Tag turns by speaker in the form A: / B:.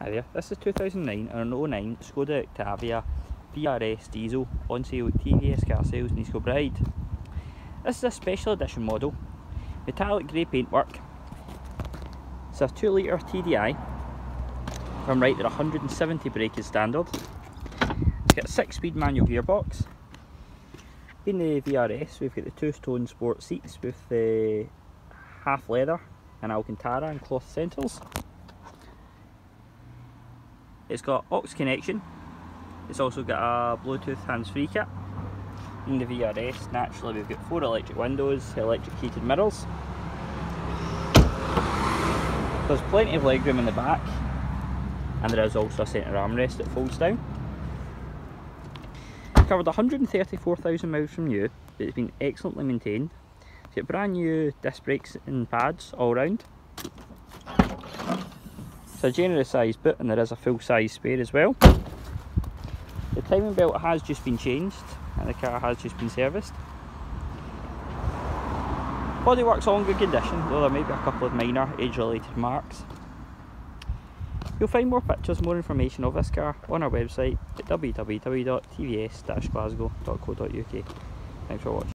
A: Hi there, this is 2009 or an 09 Skoda Octavia VRS diesel on sale at TVS Car Sales in East Kilbride. This is a special edition model, metallic grey paintwork. It's a 2 litre TDI. I'm right, they're 170 brake is standard. It's got a 6 speed manual gearbox. In the VRS, we've got the two stone sport seats with the half leather and Alcantara and cloth centres. It's got aux connection. It's also got a Bluetooth hands-free kit. In the VRS, naturally we've got four electric windows, electric heated mirrors. There's plenty of legroom in the back and there is also a centre armrest that folds down. Covered 134,000 miles from new, but it's been excellently maintained. It's got brand new disc brakes and pads all round. It's a generous sized boot and there is a full size spare as well. The timing belt has just been changed and the car has just been serviced. Bodywork's all in good condition, though there may be a couple of minor age related marks. You'll find more pictures, more information of this car on our website at www.tvs-glasgow.co.uk. Thanks for watching.